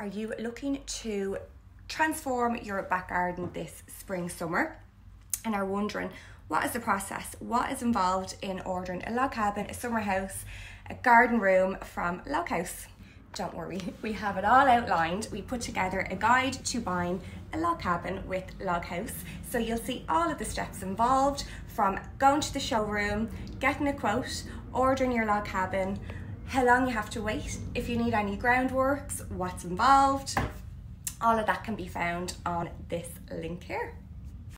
Are you looking to transform your back garden this spring, summer? And are wondering what is the process? What is involved in ordering a log cabin, a summer house, a garden room from Log House? Don't worry, we have it all outlined. We put together a guide to buying a log cabin with Log House. So you'll see all of the steps involved from going to the showroom, getting a quote, ordering your log cabin, how long you have to wait, if you need any groundworks, what's involved. All of that can be found on this link here.